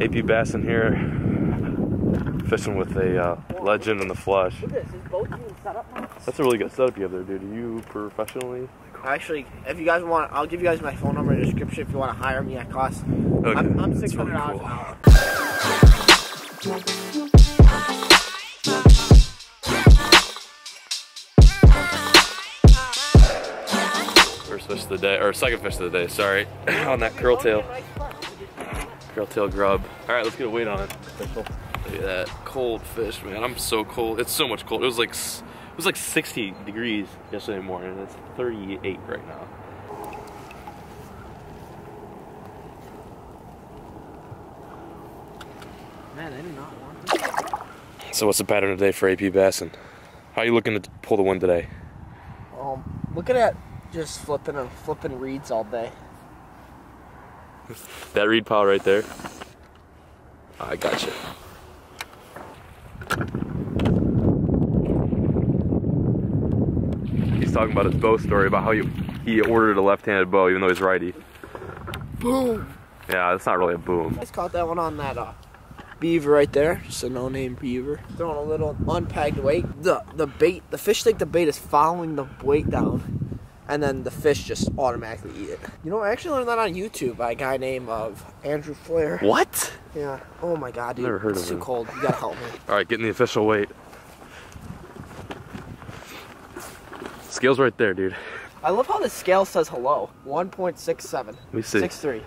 AP Bassin here, fishing with a uh, legend in the flush. Look at this. Is boat set up now? That's a really good setup you have there, dude. Are you professionally? Actually, if you guys want, I'll give you guys my phone number in the description if you want to hire me at cost. Okay, I'm, I'm six hundred really dollars cool. an hour. First fish of the day, or second fish of the day, sorry. on that curl tail, curl tail grub. All right, let's get a weight on it. Look at that cold fish, man. I'm so cold. It's so much cold. It was like it was like 60 degrees yesterday morning. It's 38 right now. Man, they do not want So what's the pattern today for AP Bassin? How are you looking to pull the one today? Um, looking at just flipping and flipping reeds all day. That reed pile right there. I got you. He's talking about his bow story about how he, he ordered a left-handed bow even though he's righty. Boom. Yeah, that's not really a boom. Just caught that one on that uh, beaver right there. Just a no-name beaver. Throwing a little unpegged weight. The the bait, the fish think the bait is following the weight down, and then the fish just automatically eat it. You know, I actually learned that on YouTube by a guy named of Andrew Flair. What? Yeah. Oh my God, dude. Never heard it's of too him. cold. You gotta help me. All right, getting the official weight. Scale's right there, dude. I love how the scale says hello. 1.67. Let me see. 6.3.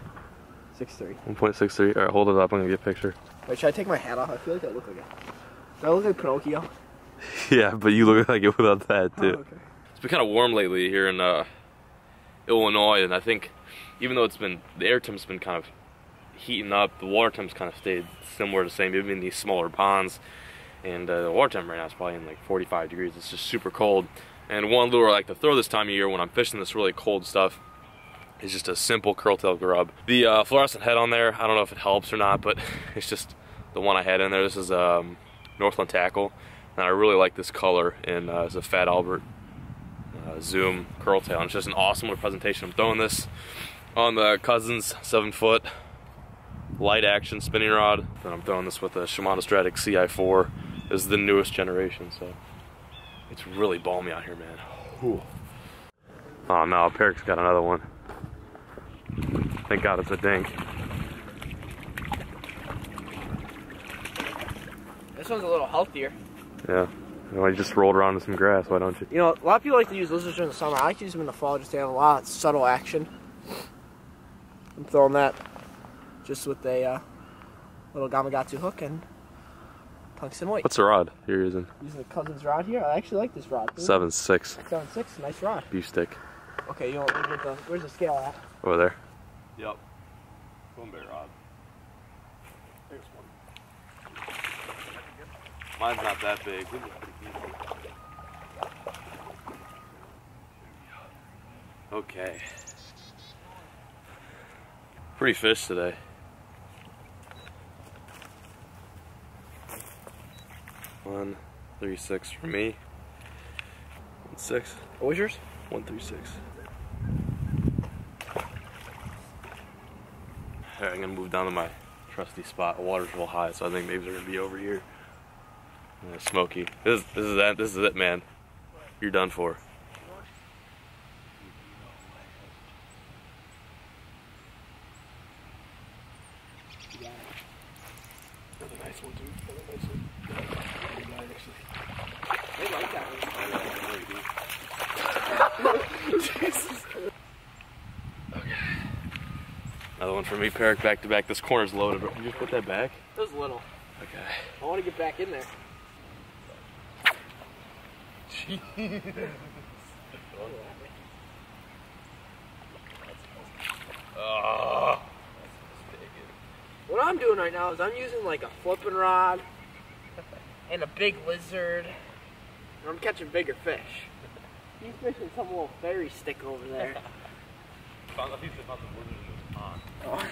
6.3. 1.63. All right, hold it up. I'm gonna get a picture. Wait, should I take my hat off? I feel like I look like a. Do I look like Pinocchio? Yeah, but you look like it without that Oh, too. okay. It's been kind of warm lately here in uh, Illinois, and I think even though it's been the air temp's been kind of heating up, the water temp's kind of stayed similar to the same, even in these smaller ponds. And uh, the water temp right now is probably in like 45 degrees. It's just super cold. And one lure I like to throw this time of year when I'm fishing this really cold stuff is just a simple curltail grub. The uh, fluorescent head on there, I don't know if it helps or not, but it's just the one I had in there. This is um, Northland Tackle, and I really like this color. And uh, it's a Fat Albert uh, Zoom curltail. And it's just an awesome little presentation. I'm throwing this on the Cousins seven foot light action spinning rod. Then I'm throwing this with a Shimano Stradic CI4. This is the newest generation, so it's really balmy out here, man. Whew. Oh no, Peric's got another one. Thank God it's a dink. This one's a little healthier. Yeah. Well, you just rolled around in some grass, why don't you? You know, a lot of people like to use lizards during the summer. I like to use them in the fall just to have a lot of subtle action. I'm throwing that just with a uh, little Gamakatsu hook and tungsten weight. What's the rod you're using? Using the Cousins rod here. I actually like this rod. 7-6 nice rod. beef stick Okay, you know, where's the, where's the scale at? over there. Yep. Boom bear rod. There's one. Mine's not that big. Okay. Pretty fish today. One, three, six for me. One, six. What was yours? One, three, six. I'm gonna move down to my trusty spot. Water's real high, so I think maybe they're gonna be over here. Smoky. This, this is that. This is it, man. You're done for. Nice one too. That's a nice one. They like that one. Another one for me, Peric, back to back. This corner's loaded. Can you just put that back? It was little. Okay. I want to get back in there. Oh. What I'm doing right now is I'm using like a flipping rod and a big lizard. And I'm catching bigger fish. He's fishing some little fairy stick over there. Oh.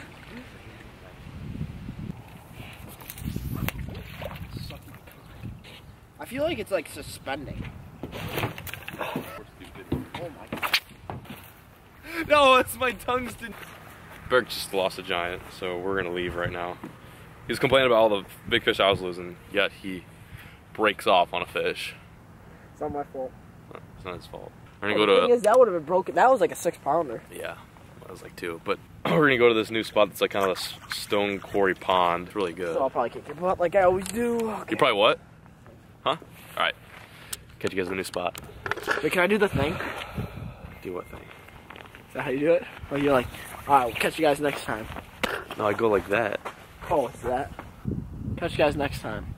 I feel like it's like suspending. Oh my god. No, it's my tungsten. Berg just lost a giant, so we're gonna leave right now. He was complaining about all the big fish I was losing, yet he breaks off on a fish. It's not my fault. It's not his fault. We're gonna the go thing to is, that would have been broken. That was like a six pounder. yeah, that was like two, but we're gonna go to this new spot that's like kind of a stone quarry pond. It's really good. So I'll probably kick your butt like I always do. Okay. You probably what? Huh? All right. Catch you guys at the new spot. Wait, can I do the thing? Do what thing? Is that how you do it? Or you're like, alright, we'll catch you guys next time. No, I go like that. Oh, it's that. Catch you guys next time.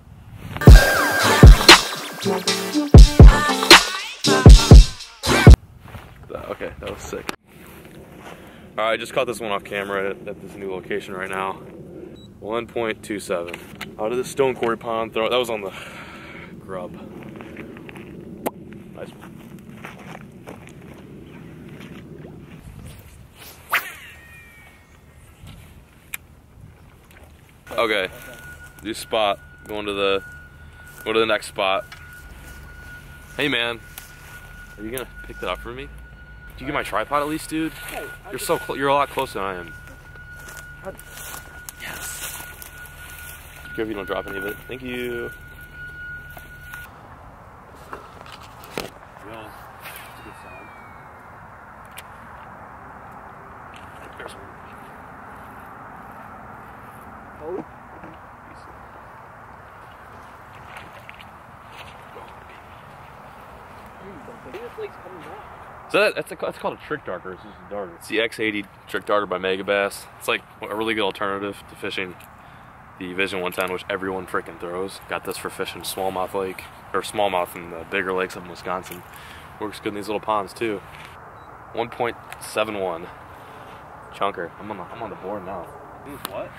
Okay, that was sick. All right, just caught this one off camera at, at this new location right now. 1.27. Out of the stone quarry pond, throw. That was on the grub. Nice. Okay, new spot. Going to the, go to the next spot. Hey man, are you gonna pick that up for me? Do you get my tripod at least, dude? You're so clo- you're a lot closer than I am. Yes. Be careful you don't drop any of it. Thank you. Well, it's a good sound. There's one. Oh. So that, that's, a, that's called a trick darter. It's just a darter. It's the X80 trick darter by Megabass. It's like a really good alternative to fishing the Vision 110, which everyone freaking throws. Got this for fishing smallmouth lake or smallmouth in the bigger lakes up in Wisconsin. Works good in these little ponds too. 1.71 chunker. I'm on the I'm on the board now. what?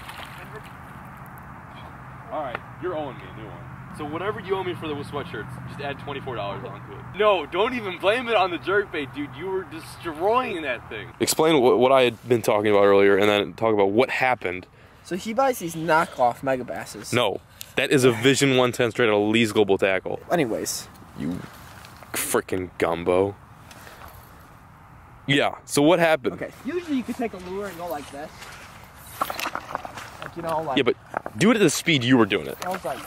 All right, you're owing me a new one. So whatever you owe me for the sweatshirts, just add twenty-four dollars onto it. No, don't even blame it on the jerkbait, dude. You were destroying that thing. Explain what, what I had been talking about earlier, and then talk about what happened. So he buys these knockoff megabasses. No, that is a Vision 110 straight out of Lee's Global Tackle. Anyways, You freaking gumbo. Yeah. So what happened? okay. Usually you could take a lure and go like this. Like, you know, like. Yeah, but do it at the speed you were doing it. I was like,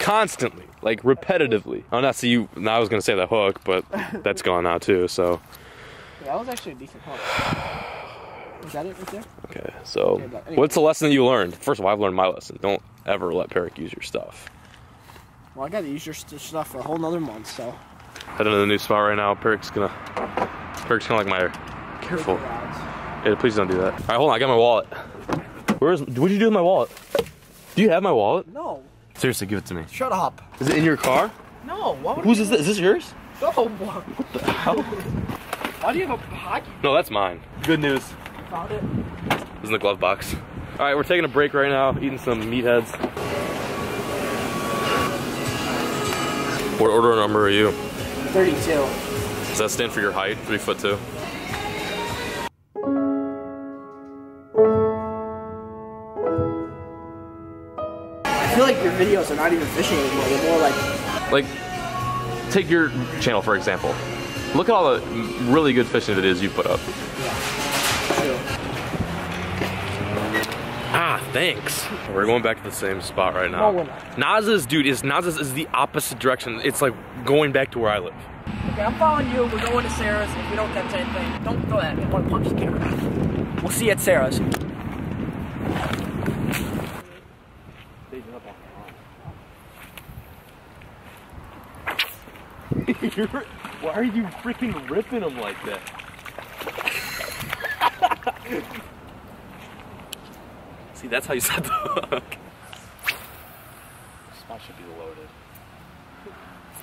Constantly, like repetitively. Oh, not so you. Now I was gonna say the hook, but that's gone now too. So yeah, that was actually a decent hook. Is that it right there? okay. So Okay, anyway. what's the lesson that you learned? First of all, I've learned my lesson. Don't ever let Peric use your stuff. Well, I gotta use your st- stuff for a whole nother month, so. Heading to the new spot right now. Peric's gonna. Peric's gonna like my. Careful. Yeah, please don't do that. All right, hold on. I got my wallet. Where's? What did you do with my wallet? Do you have my wallet? No, Seriously, give it to me. shut up. Is it in your car? No, why would Whose is this? Is this yours? No, what? What the hell? Why do you have a hockey? No, that's mine. Good news. Found it. It's in the glove box. All right, we're taking a break right now, eating some meatheads. What order number are you? 32. Does that stand for your height? Three foot two. Videos are not even fishing anymore. They're more like. Like, take your channel for example. Look at all the really good fishing videos you put up. Ah, thanks. We're going back to the same spot right now. No, we're not. Naz's, dude, is Naz's is the opposite direction. It's like going back to where I live. Okay, I'm following you. We're going to Sarah's. If we don't catch anything, don't throw that. I want to punch the camera. We'll see you at Sarah's. Why are you freaking ripping them like that? See, that's how you set the hook. Spot should be loaded.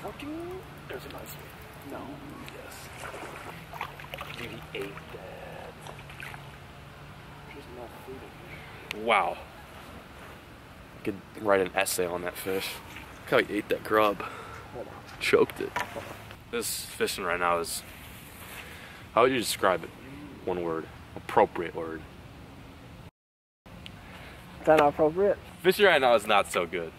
Fucking. There's a nice one. No. Yes. Dude, he ate that. There's no food in here. Wow. Could write an essay on that fish. Look how he ate that grub. Choked it. This fishing right now is. How would you describe it? One word. Appropriate word. Is that not appropriate? Fishing right now is not so good.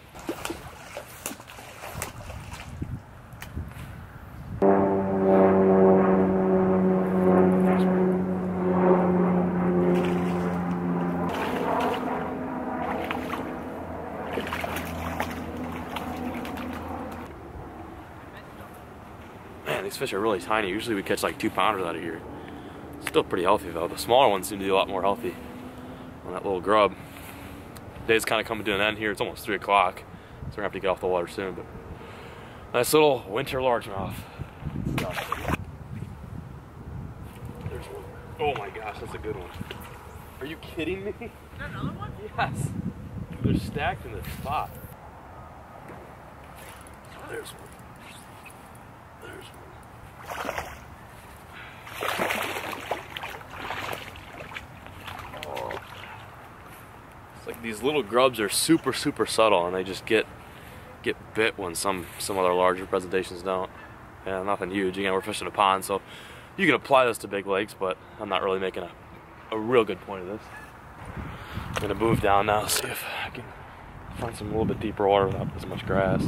these fish are really tiny. Usually we catch like two pounders out of here. Still pretty healthy though. The smaller ones seem to be a lot more healthy on that little grub. Day's kind of coming to an end here. It's almost three o'clock, so we're gonna have to get off the water soon. But nice little winter largemouth. There's one. Oh my gosh, that's a good one. Are you kidding me? Is that another one? Yes. They're stacked in this spot. There's one. There's one. Oh. It's like these little grubs are super, super subtle, and they just get get bit when some some other larger presentations don't. Yeah, nothing huge. Again, we're fishing a pond, so you can apply this to big lakes, but I'm not really making a, a real good point of this. I'm gonna move down now, see if I can find some a little bit deeper water without as much grass.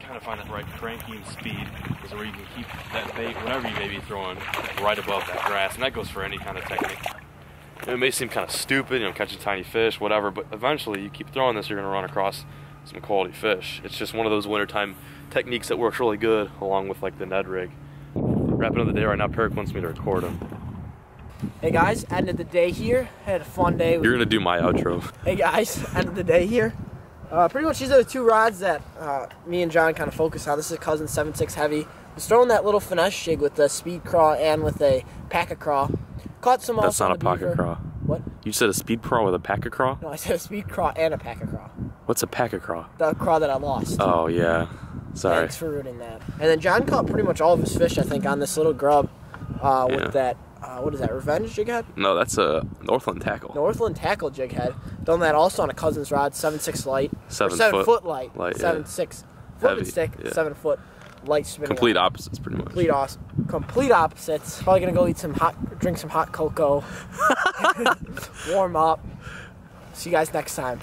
Kind of find that right cranking speed is where you can keep that bait, whatever you may be throwing, right above that grass, and that goes for any kind of technique. It may seem kind of stupid, you know, catching tiny fish, whatever, but eventually you keep throwing this, you're gonna run across some quality fish. It's just one of those wintertime techniques that works really good along with like the Ned rig. Wrapping up the day right now, Peric wants me to record him. Hey guys, end of the day here. Had a fun day. With, You're gonna do my outro. hey guys, end of the day here. Uh, pretty much these are the two rods that uh, me and Jon kind of focus on. This is a cousin 7.6 heavy. Was throwing that little finesse jig with the speed craw and with a pack of craw. Caught some That's not a pocket beaver. craw. What? You said a speed craw with a packet craw? No, I said a speed craw and a pack of craw. What's a packet craw? The craw that I lost. Oh yeah. Sorry. Thanks for ruining that. And then Jon caught pretty much all of his fish, I think, on this little grub uh, with Yeah. that, uh, what is that, revenge jig head? No, that's a Northland tackle. Northland tackle jig head. Done that also on a cousin's rod, seven six light, Seven seven foot light, light, yeah. seven six foot Heavy, stick, yeah. seven foot light spinning. Complete rod. opposites, pretty much. complete os- complete opposites. Probably gonna go eat some hot, drink some hot cocoa, warm up. See you guys next time.